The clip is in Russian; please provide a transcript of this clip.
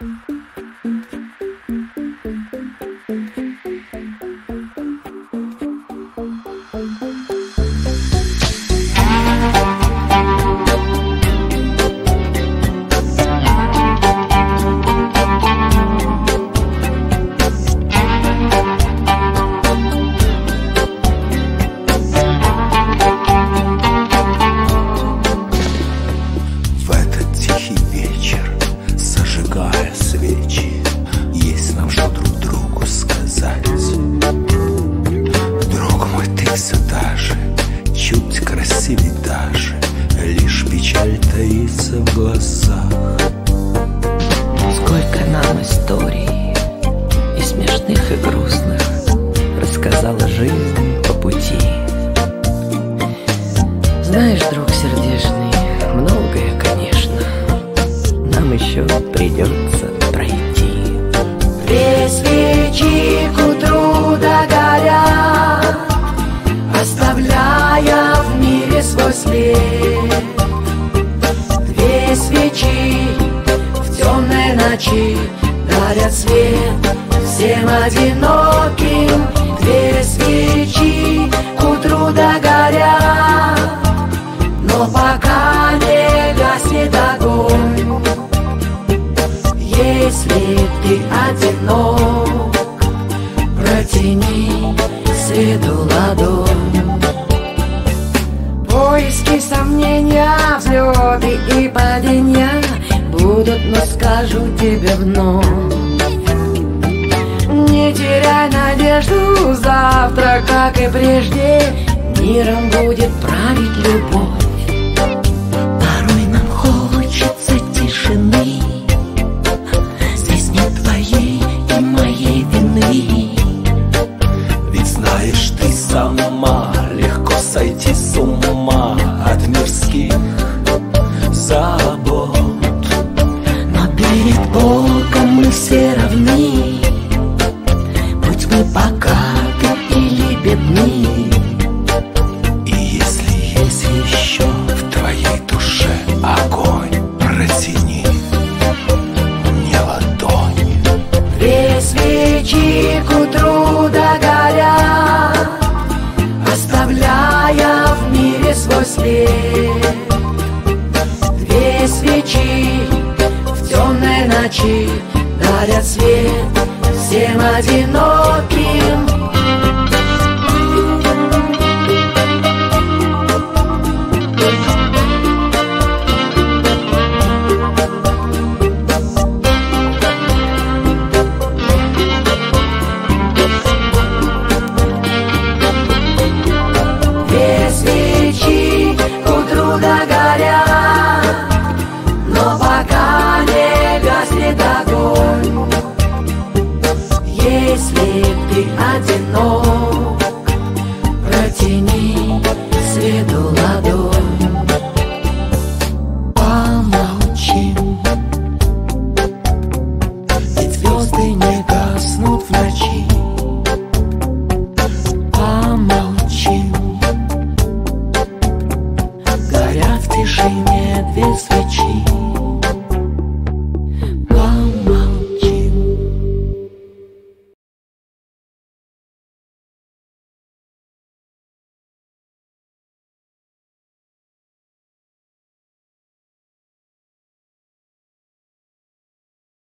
В придется пройти Две свечи к утру догорят, Оставляя в мире свой след. Две свечи в темной ночи дарят свет всем одиноким. Две свечи Если ты одинок, протяни свету ладонь. Поиски, сомнения, взлеты и падения Будут, но скажу тебе вновь Не теряй надежду, завтра, как и прежде Миром будет править любовь сойти с ума от мирских забот. Но перед Богом мы все равны Будь мы богаты или бедны И если есть еще в твоей душе огонь, протяни мне ладонь. Две свечи к утру Оставляя в мире свой след. Две свечи в темной ночи дарят свет всем одиноким.